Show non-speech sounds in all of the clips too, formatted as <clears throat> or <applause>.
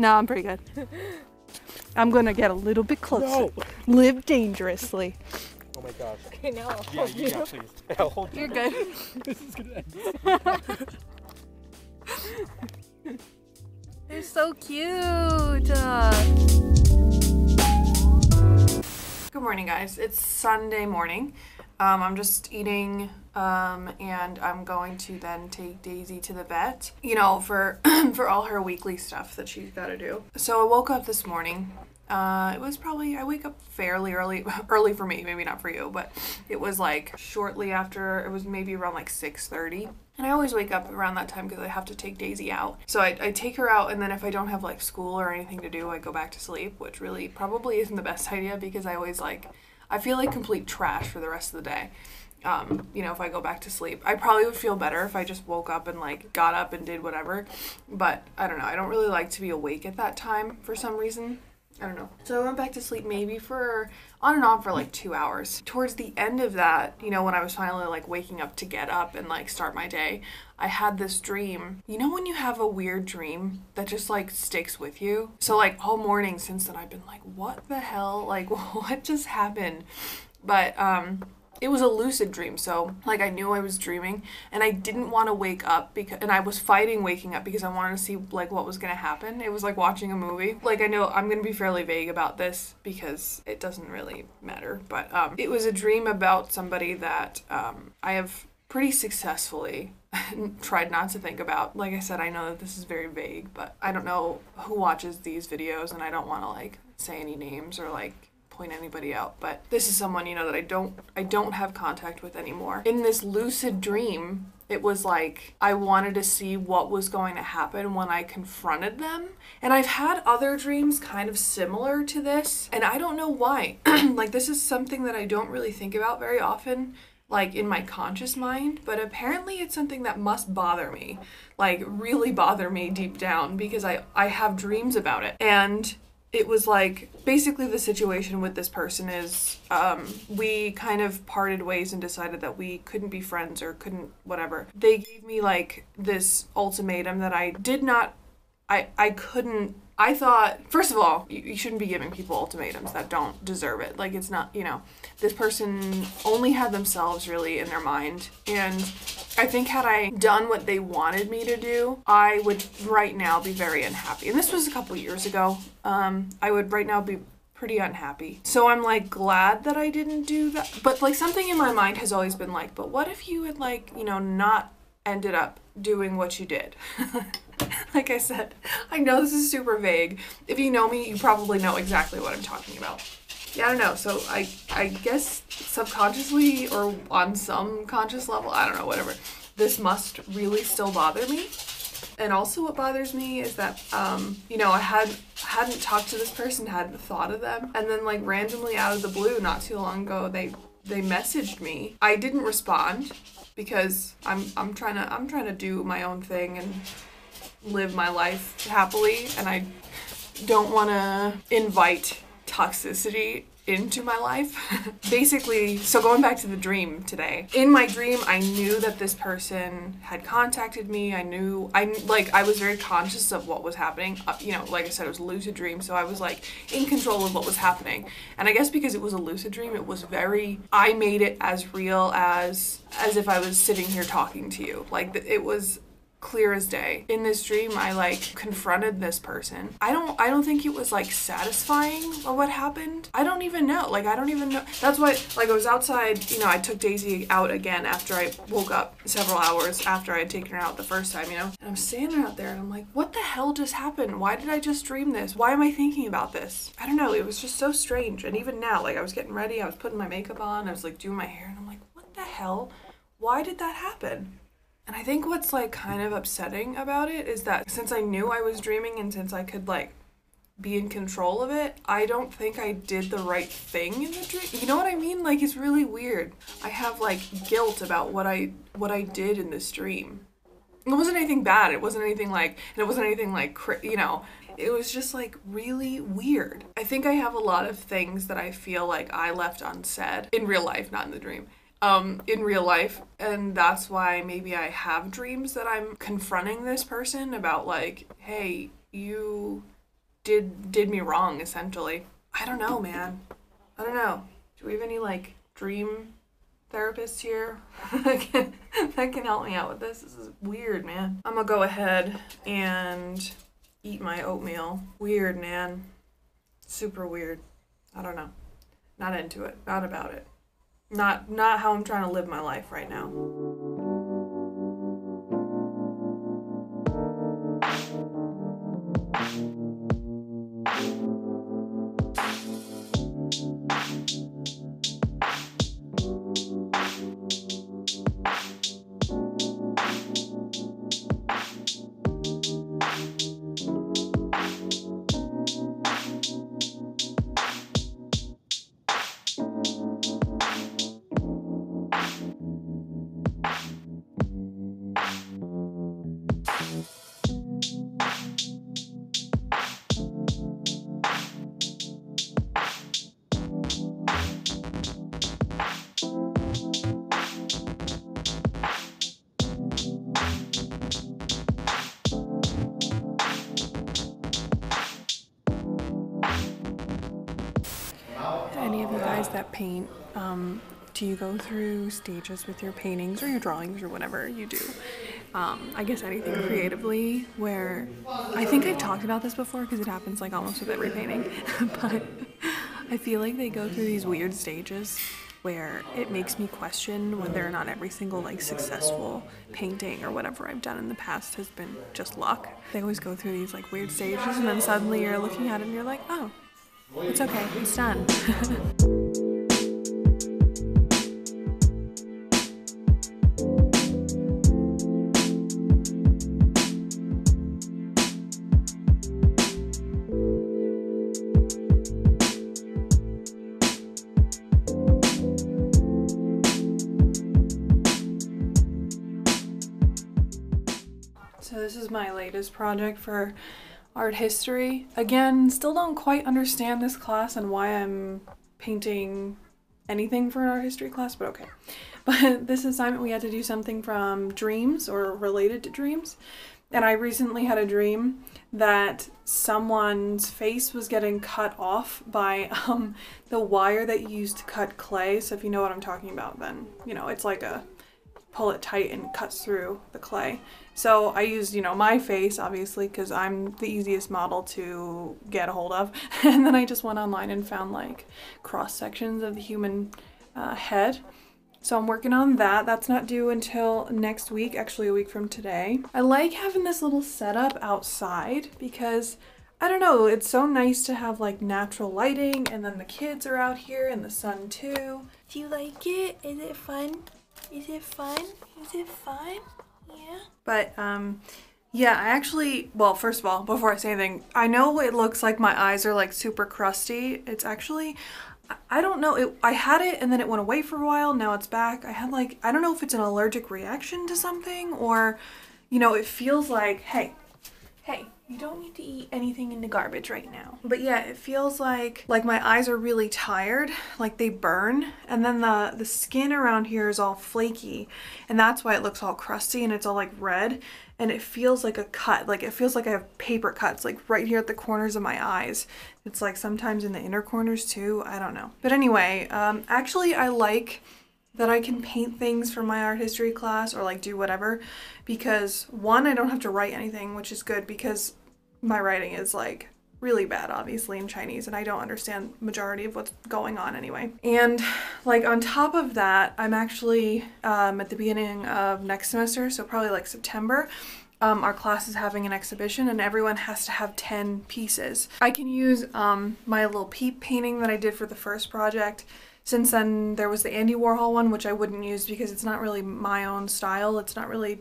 No, I'm pretty good. I'm gonna get a little bit closer. No. Live dangerously. Oh my gosh. Okay, now I'll Yeah, hold you you. got <laughs> please. I'll hold you. You're good. <laughs> this is gonna end. They're so cute. Uh, Good morning, guys. It's Sunday morning. Um, I'm just eating, um, and I'm going to then take Daisy to the vet. You know, for <clears throat> for all her weekly stuff that she's got to do. So I woke up this morning. Uh, it was probably I wake up fairly early, <laughs> early for me, maybe not for you, but it was like shortly after. It was maybe around like six thirty. And I always wake up around that time because I have to take Daisy out. So I, I take her out, and then if I don't have like school or anything to do, I go back to sleep, which really probably isn't the best <laughs> idea because I always like, I feel like complete trash for the rest of the day. Um, you know, if I go back to sleep, I probably would feel better if I just woke up and like got up and did whatever. But I don't know, I don't really like to be awake at that time for some reason. I don't know. So I went back to sleep maybe for on and on for like two hours. Towards the end of that, you know, when I was finally like waking up to get up and like start my day, I had this dream. You know, when you have a weird dream that just like sticks with you? So, like, all morning since then, I've been like, what the hell? Like, <laughs> what just happened? But, um, it was a lucid dream so like i knew i was dreaming and i didn't want to wake up because and i was fighting waking up because i wanted to see like what was going to happen. It was like watching a movie. Like i know i'm going to be fairly vague about this because it doesn't really matter but um, it was a dream about somebody that um, i have pretty successfully <laughs> tried not to think about. Like i said i know that this is very vague but i don't know who watches these videos and i don't want to like say any names or like point anybody out but this is someone you know that i don't i don't have contact with anymore. In this lucid dream it was like i wanted to see what was going to happen when i confronted them. And i've had other dreams kind of similar to this and i don't know why. <clears throat> Like this is something that i don't really think about very often like in my conscious mind, but apparently it's something that must bother me, like really bother me deep down because I I have dreams about it. And it was like basically the situation with this person is um, we kind of parted ways and decided that we couldn't be friends or couldn't whatever. They gave me like this ultimatum that I did not I I couldn't I thought, first of all, you, you shouldn't be giving people ultimatums that don't deserve it. Like, it's not, you know, this person only had themselves really in their mind. And I think, had I done what they wanted me to do, I would right now be very unhappy. And this was a couple years ago. Um, I would right now be pretty unhappy. So I'm like glad that I didn't do that. But like something in my mind has always been like, but what if you had like, you know, not ended up doing what you did? <laughs> like I said, I know this is super vague. If you know me, you probably know exactly what I'm talking about. Yeah, I don't know. So I I guess subconsciously or on some conscious level, I don't know, whatever. This must really still bother me. And also what bothers me is that um, you know, I had hadn't talked to this person, hadn't thought of them, and then like randomly out of the blue not too long ago they they messaged me. I didn't respond because I'm I'm trying to I'm trying to do my own thing and live my life happily and I don't want to invite toxicity into my life. <laughs> Basically, so going back to the dream today. In my dream, I knew that this person had contacted me. I knew I like I was very conscious of what was happening. Uh, you know, like I said it was a lucid dream, so I was like in control of what was happening. And I guess because it was a lucid dream, it was very I made it as real as as if I was sitting here talking to you. Like it was clear as day. In this dream, I like confronted this person. I don't I don't think it was like satisfying what happened. I don't even know. Like I don't even know. That's why like I was outside, you know, I took Daisy out again after I woke up several hours after I had taken her out the first time, you know. And I'm standing out there and I'm like, "What the hell just happened? Why did I just dream this? Why am I thinking about this?" I don't know. It was just so strange. And even now, like I was getting ready, I was putting my makeup on, I was like doing my hair and I'm like, "What the hell? Why did that happen?" And I think what's like kind of upsetting about it is that since I knew I was dreaming and since I could like be in control of it, I don't think I did the right thing in the dream. You know what I mean? Like it's really weird. I have like guilt about what I what I did in this dream. It wasn't anything bad. It wasn't anything like and it wasn't anything like you know, it was just like really weird. I think I have a lot of things that I feel like I left unsaid in real life, not in the dream um, in real life. And that's why maybe I have dreams that I'm confronting this person about, like, hey, you did did me wrong essentially. I don't know, man. I don't know. Do we have any like dream therapists here <laughs> that can that can help me out with this? This is weird, man. I'm gonna go ahead and eat my oatmeal. Weird, man. Super weird. I don't know. Not into it. Not about it. Not not how I'm trying to live my life right now. That paint, um, do you go through stages with your paintings or your drawings or whatever you do? Um, I guess anything creatively where I think I've talked about this before because it happens like almost with every painting, <laughs> but I feel like they go through these weird stages where it makes me question whether or not every single like successful painting or whatever I've done in the past has been just luck. They always go through these like weird stages and then suddenly you're looking at it and you're like, oh, it's okay, it's done. <laughs> project for art history. Again, still don't quite understand this class and why I'm painting anything for an art history class, but okay. <laughs> But this assignment we had to do something from dreams or related to dreams. And I recently had a dream that someone's face was getting cut off by <laughs> um, the wire that you use to cut clay. So if you know what I'm talking about, then you know it's like a pull it tight and cuts through the clay. So I used, you know, my face obviously because I'm the easiest model to get a hold of. <laughs> And then I just went online and found like cross sections of the human uh, head. So I'm working on that. That's not due until next week, actually a week from today. I like having this little setup outside because I don't know, it's so nice to have like natural lighting and then the kids are out here in the sun too. Do you like it? Is it fun? Is it fun? Is it fun? Yeah. But um yeah, I actually well, first of all, before I say anything, I know it looks like my eyes are like super crusty. It's actually I- don't know. It I had it and then it went away for a while. Now it's back. I had like I don't know if it's an allergic reaction to something or you know, it feels like, hey, hey, you don't need to eat anything in the garbage right now. But yeah, it feels like like my eyes are really tired, like they burn, and then the the skin around here is all flaky, and that's why it looks all crusty and it's all like red, and it feels like a cut, like it feels like I have paper cuts like right here at the corners of my eyes. It's like sometimes in the inner corners too. I don't know. But anyway, um actually I like that I can paint things for my art history class or like do whatever because one I don't have to write anything which is good because my writing is like really bad obviously in Chinese and I don't understand majority of what's going on anyway. And like on top of that I'm actually um, at the beginning of next semester so probably like September um, our class is having an exhibition and everyone has to have 10 pieces. I can use um, my little peep painting that I did for the first project. Since then, there was the Andy Warhol one, which I wouldn't use because it's not really my own style. It's not really,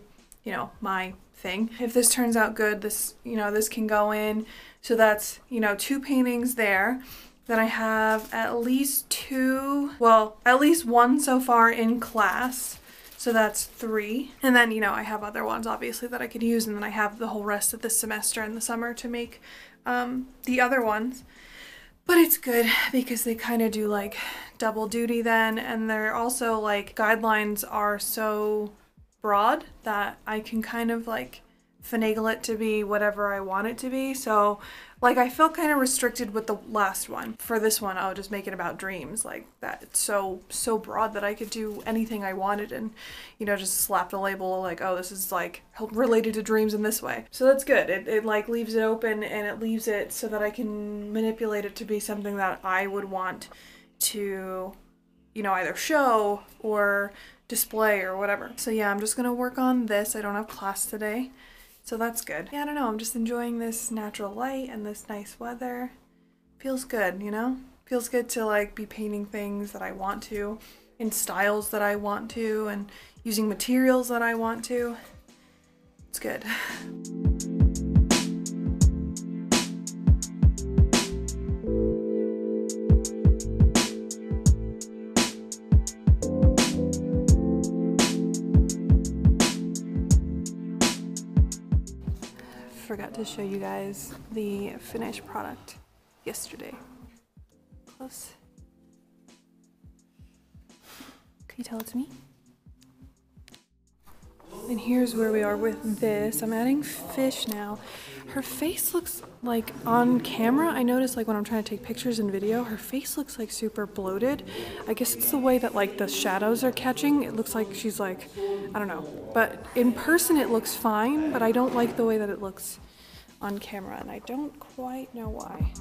you know, my thing. If this turns out good, this, you know, this can go in. So that's, you know, two paintings there. Then I have at least two, well, at least one so far in class. So that's three. And then, you know, I have other ones obviously that I could use. And then I have the whole rest of the semester and the summer to make um, the other ones. But it's good because they kind of do like double duty then. And they're also like guidelines are so broad that I can kind of like finagle it to be whatever I want it to be. So, like, I feel kind of restricted with the last one. For this one, I'll just make it about dreams. Like, that it's so, so broad that I could do anything I wanted and, you know, just slap the label like, oh, this is like related to dreams in this way. So that's good. It, it like leaves it open and it leaves it so that I can manipulate it to be something that I would want to, you know, either show or display or whatever. So yeah, I'm just gonna work on this. I don't have class today. So that's good. Yeah, I don't know. I'm just enjoying this natural light and this nice weather. Feels good, you know? Feels good to like be painting things that I want to in styles that I want to and using materials that I want to. It's good. <laughs> forgot to show you guys the finished product yesterday. Close. Can you tell it's me? And here's where we are with this. I'm adding fish now. Her face looks like on camera. I notice like when I'm trying to take pictures and video, her face looks like super bloated. I guess it's the way that like the shadows are catching. It looks like she's like, I don't know. But in person it looks fine, but I don't like the way that it looks on camera and I don't quite know why.